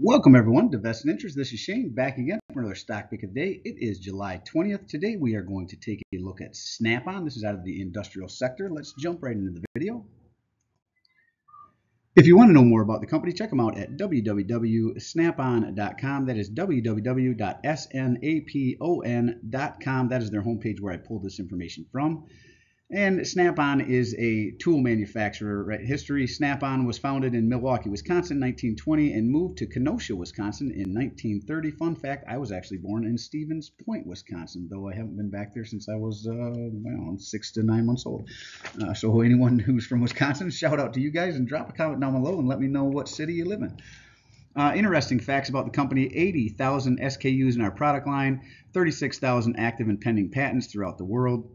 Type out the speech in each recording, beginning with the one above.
Welcome everyone to Vested Interest. This is Shane back again for another stock pick of the day. It is July 20th. Today we are going to take a look at Snap-on. This is out of the industrial sector. Let's jump right into the video. If you want to know more about the company, check them out at www.snapon.com. That is www.snapon.com. That is their homepage where I pulled this information from. And Snap-on is a tool manufacturer. Right? History: Snap-on was founded in Milwaukee, Wisconsin, 1920, and moved to Kenosha, Wisconsin, in 1930. Fun fact: I was actually born in Stevens Point, Wisconsin, though I haven't been back there since I was uh, well, six to nine months old. Uh, so anyone who's from Wisconsin, shout out to you guys and drop a comment down below and let me know what city you live in. Uh, interesting facts about the company 80,000 SKUs in our product line, 36,000 active and pending patents throughout the world,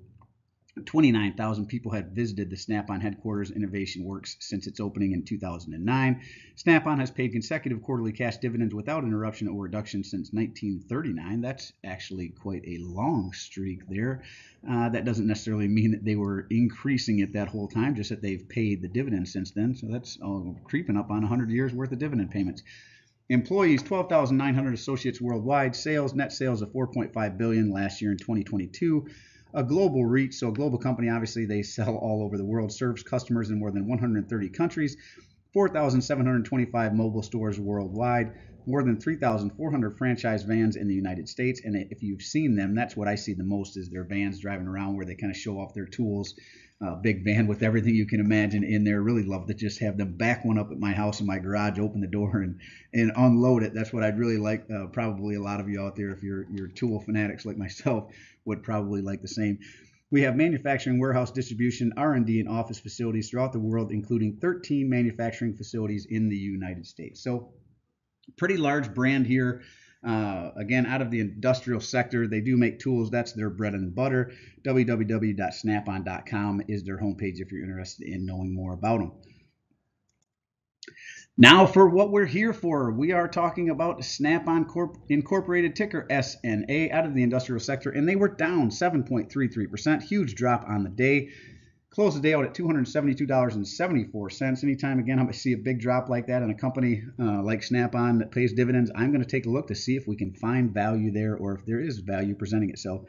29,000 people have visited the Snap-on headquarters Innovation Works since its opening in 2009. Snap-on has paid consecutive quarterly cash dividends without interruption or reduction since 1939. That's actually quite a long streak there. Uh, that doesn't necessarily mean that they were increasing it that whole time, just that they've paid the dividends since then. So that's uh, creeping up on 100 years worth of dividend payments. Employees, 12,900 associates worldwide. Sales, net sales of 4.5 billion last year in 2022 a global reach. So, a global company, obviously, they sell all over the world, serves customers in more than 130 countries, 4,725 mobile stores worldwide, more than 3,400 franchise vans in the United States. And if you've seen them, that's what I see the most is their vans driving around where they kind of show off their tools. Uh, big van with everything you can imagine in there. Really love to just have them back one up at my house in my garage, open the door and and unload it. That's what I'd really like. Uh, probably a lot of you out there, if you're you're tool fanatics like myself, would probably like the same. We have manufacturing, warehouse, distribution, R&D, and office facilities throughout the world, including 13 manufacturing facilities in the United States. So pretty large brand here. Uh, again, out of the industrial sector, they do make tools. That's their bread and butter. www.snapon.com is their homepage if you're interested in knowing more about them. Now, for what we're here for, we are talking about Snap-on Corp Incorporated ticker SNA out of the industrial sector, and they were down 7.33%. Huge drop on the day. Closed the day out at $272.74. Anytime again I see a big drop like that in a company uh, like Snap-on that pays dividends, I'm going to take a look to see if we can find value there or if there is value presenting itself.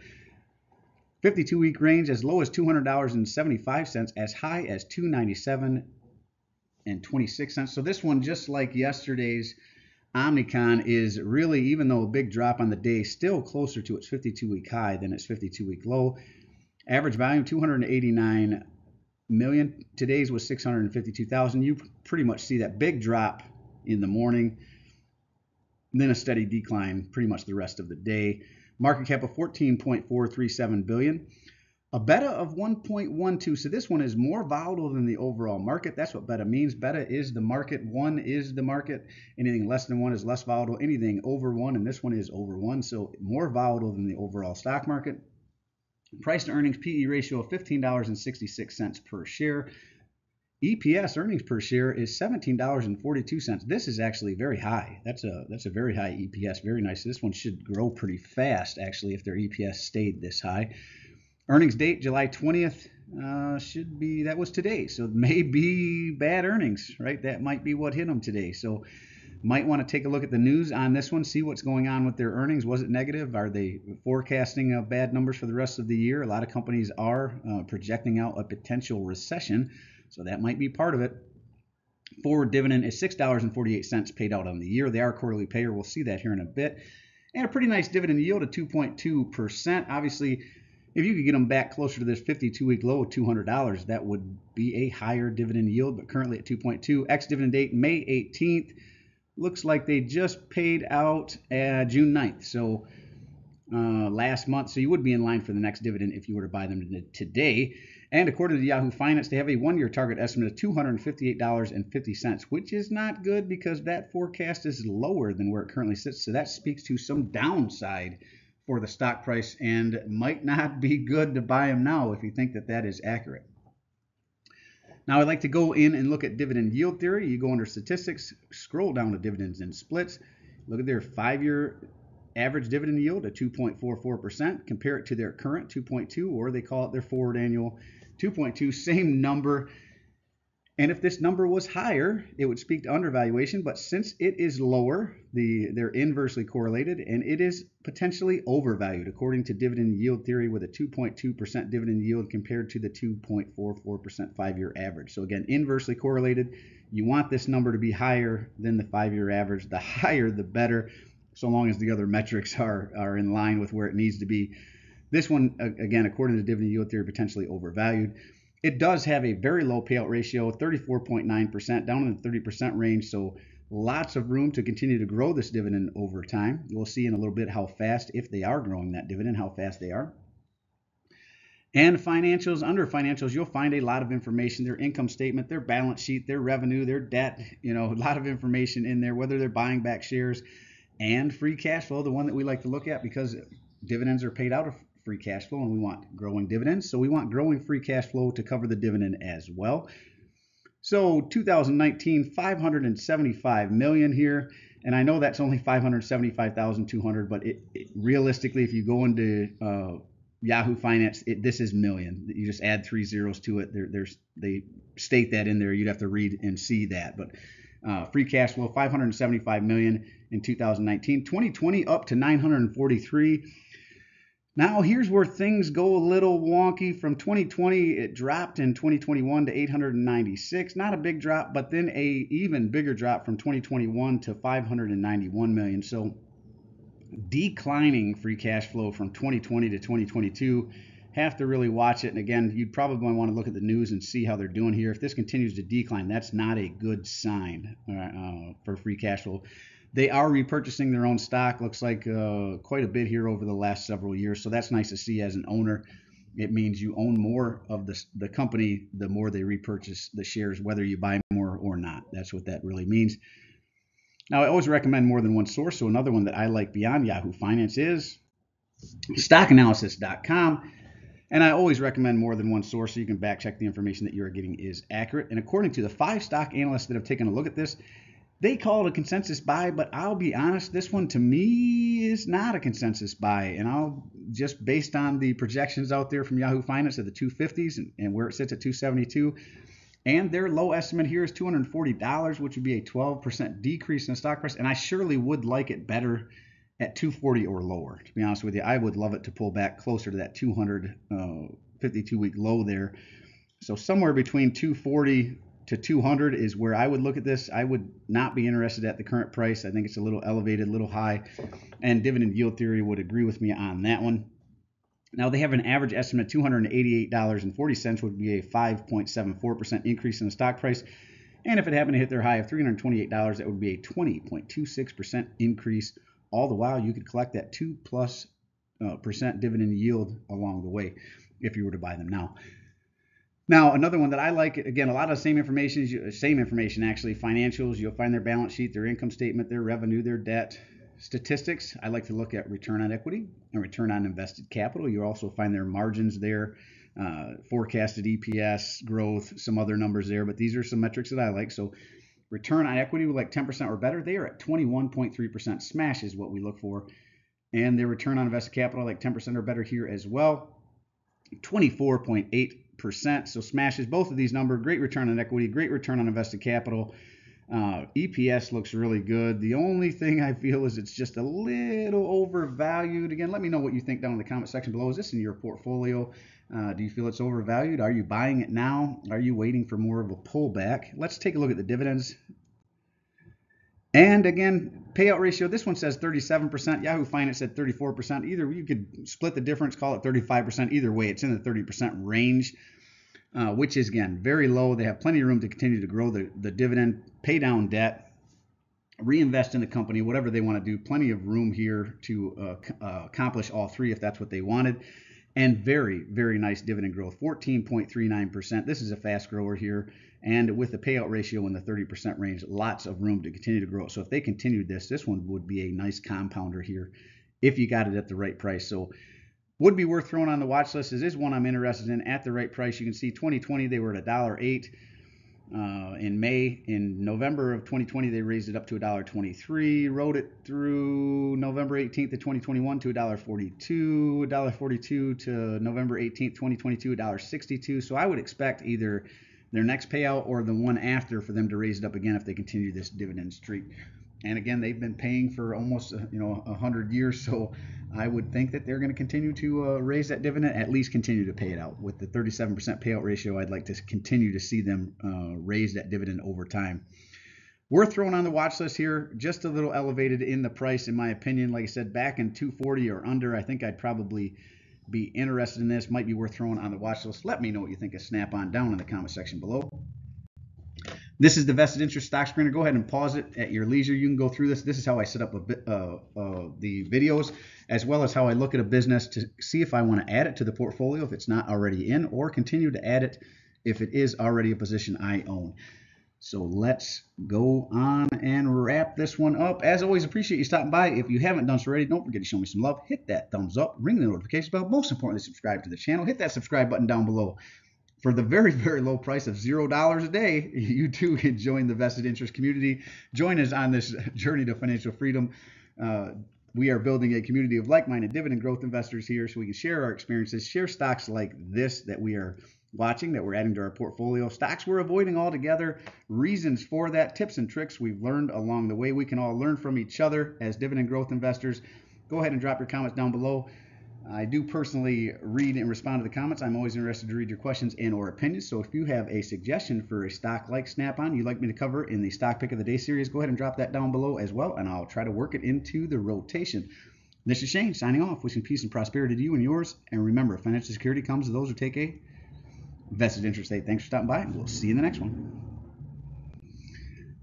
52 week range as low as $200.75, as high as 297 and 26 cents. So this one, just like yesterday's Omnicom, is really, even though a big drop on the day, still closer to its 52 week high than its 52 week low. Average volume 289 million. Today's was 652,000. You pretty much see that big drop in the morning, then a steady decline pretty much the rest of the day. Market cap of 14.437 billion. A beta of 1.12. So this one is more volatile than the overall market. That's what beta means. Beta is the market. One is the market. Anything less than one is less volatile. Anything over one, and this one is over one. So more volatile than the overall stock market. Price to earnings PE ratio of $15.66 per share. EPS earnings per share is $17.42. This is actually very high. That's a that's a very high EPS. Very nice. This one should grow pretty fast actually if their EPS stayed this high. Earnings date July 20th uh, should be that was today. So maybe bad earnings, right? That might be what hit them today. So might want to take a look at the news on this one, see what's going on with their earnings. Was it negative? Are they forecasting uh, bad numbers for the rest of the year? A lot of companies are uh, projecting out a potential recession, so that might be part of it. Forward dividend is $6.48 paid out on the year. They are quarterly payer. We'll see that here in a bit. And a pretty nice dividend yield of 2.2%. Obviously, if you could get them back closer to this 52 week low of $200, that would be a higher dividend yield, but currently at 2.2. Ex dividend date May 18th looks like they just paid out uh, June 9th. So uh, last month. So you would be in line for the next dividend if you were to buy them today. And according to Yahoo Finance, they have a one year target estimate of $258.50, which is not good because that forecast is lower than where it currently sits. So that speaks to some downside for the stock price and might not be good to buy them now if you think that that is accurate. Now I'd like to go in and look at dividend yield theory. You go under statistics, scroll down to dividends and splits. Look at their five-year average dividend yield at 2.44%. Compare it to their current 2.2, or they call it their forward annual 2.2. Same number. And if this number was higher, it would speak to undervaluation. But since it is lower, the they're inversely correlated, and it is potentially overvalued according to dividend yield theory, with a 2.2% dividend yield compared to the 2.44% five-year average. So again, inversely correlated. You want this number to be higher than the five-year average. The higher, the better, so long as the other metrics are are in line with where it needs to be. This one, again, according to dividend yield theory, potentially overvalued. It does have a very low payout ratio, 34.9%, down in the 30% range. So lots of room to continue to grow this dividend over time. We'll see in a little bit how fast, if they are growing that dividend, how fast they are. And financials, under financials, you'll find a lot of information, their income statement, their balance sheet, their revenue, their debt, you know, a lot of information in there, whether they're buying back shares and free cash flow, the one that we like to look at because dividends are paid out of free cash flow and we want growing dividends. So we want growing free cash flow to cover the dividend as well. So 2019, 575 million here. And I know that's only 575,200, but it, it, realistically, if you go into uh, Yahoo Finance, it, this is million. You just add three zeros to it. There, there's they state that in there. You'd have to read and see that. But uh, free cash flow 575 million in 2019. 2020 up to 943. Now, here's where things go a little wonky. From 2020, it dropped in 2021 to 896. Not a big drop, but then a even bigger drop from 2021 to 591 million. So, declining free cash flow from 2020 to 2022. Have to really watch it. And again, you'd probably want to look at the news and see how they're doing here. If this continues to decline, that's not a good sign uh, for free cash flow. They are repurchasing their own stock. Looks like uh, quite a bit here over the last several years. So that's nice to see as an owner. It means you own more of the, the company the more they repurchase the shares, whether you buy more or not. That's what that really means. Now, I always recommend more than one source. So another one that I like beyond Yahoo Finance is stockanalysis.com. And I always recommend more than one source so you can back check the information that you're getting is accurate. And according to the five stock analysts that have taken a look at this, they call it a consensus buy, but I'll be honest, this one to me is not a consensus buy. And I'll just based on the projections out there from Yahoo Finance at the 250s and, and where it sits at 272. And their low estimate here is $240, which would be a 12% decrease in the stock price. And I surely would like it better at 240 or lower. To be honest with you, I would love it to pull back closer to that 252 uh, week low there. So somewhere between 240 to 200 is where I would look at this. I would not be interested at the current price. I think it's a little elevated, a little high, and dividend yield theory would agree with me on that one. Now they have an average estimate $288.40 would be a 5.74% increase in the stock price. And if it happened to hit their high of $328, that would be a 20.26% increase. All the while, you could collect that 2 plus uh, percent dividend yield along the way if you were to buy them now. Now, another one that I like, again, a lot of the same information, same information actually, financials, you'll find their balance sheet, their income statement, their revenue, their debt, statistics. I like to look at return on equity and return on invested capital. You'll also find their margins there, uh, forecasted EPS, growth, some other numbers there, but these are some metrics that I like. So return on equity with like 10% or better, they are at 21.3%. Smash is what we look for. And their return on invested capital, like 10% or better here as well. 24.8 percent. So smashes both of these numbers. Great return on equity, great return on invested capital. Uh, EPS looks really good. The only thing I feel is it's just a little overvalued. Again, let me know what you think down in the comment section below. Is this in your portfolio? Uh, do you feel it's overvalued? Are you buying it now? Are you waiting for more of a pullback? Let's take a look at the dividends. And again, payout ratio, this one says 37%. Yahoo Finance said 34%. Either you could split the difference, call it 35%. Either way, it's in the 30% range, uh, which is, again, very low. They have plenty of room to continue to grow the, the dividend, pay down debt, reinvest in the company, whatever they want to do. Plenty of room here to uh, uh, accomplish all three if that's what they wanted. And very, very nice dividend growth, 14.39%. This is a fast grower here. And with the payout ratio in the 30% range, lots of room to continue to grow. So if they continued this, this one would be a nice compounder here if you got it at the right price. So would be worth throwing on the watch list. This is one I'm interested in at the right price. You can see 2020 they were at a dollar eight. Uh, in May, in November of 2020, they raised it up to $1.23, rode it through November 18th of 2021 to $1.42, $1.42 to November 18th, 2022, $1.62. So I would expect either their next payout or the one after for them to raise it up again if they continue this dividend streak. And again, they've been paying for almost uh, you know a hundred years, so I would think that they're going to continue to uh, raise that dividend, at least continue to pay it out. With the 37% payout ratio, I'd like to continue to see them uh, raise that dividend over time. We're on the watch list here, just a little elevated in the price, in my opinion. Like I said, back in 240 or under, I think I'd probably be interested in this. Might be worth throwing on the watch list. Let me know what you think of Snap on down in the comment section below. This is the vested interest stock screener. Go ahead and pause it at your leisure. You can go through this. This is how I set up bit, uh, uh, the videos, as well as how I look at a business to see if I want to add it to the portfolio if it's not already in, or continue to add it if it is already a position I own. So let's go on and wrap this one up. As always, appreciate you stopping by. If you haven't done so already, don't forget to show me some love. Hit that thumbs up, ring the notification bell. Most importantly, subscribe to the channel. Hit that subscribe button down below for the very, very low price of $0 a day, you too can join the vested interest community. Join us on this journey to financial freedom. Uh, we are building a community of like-minded dividend growth investors here so we can share our experiences, share stocks like this that we are watching, that we're adding to our portfolio, stocks we're avoiding altogether, reasons for that, tips and tricks we've learned along the way. We can all learn from each other as dividend growth investors. Go ahead and drop your comments down below. I do personally read and respond to the comments. I'm always interested to read your questions and or opinions. So if you have a suggestion for a stock like Snap-on you'd like me to cover in the stock pick of the day series, go ahead and drop that down below as well, and I'll try to work it into the rotation. This is Shane signing off, wishing peace and prosperity to you and yours. And remember, financial security comes to those who take a vested interest. Thanks for stopping by, and we'll see you in the next one.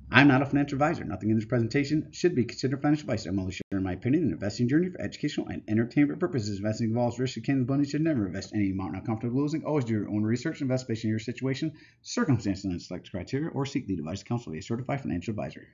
I'm not a financial advisor. Nothing in this presentation should be considered financial advice. I'm only sharing my opinion and investing journey for educational and entertainment purposes. Investing involves risk. You can and should never invest any amount not comfortable losing. Always do your own research, invest based on your situation, circumstances, and select criteria, or seek the advice counsel via a certified financial advisor.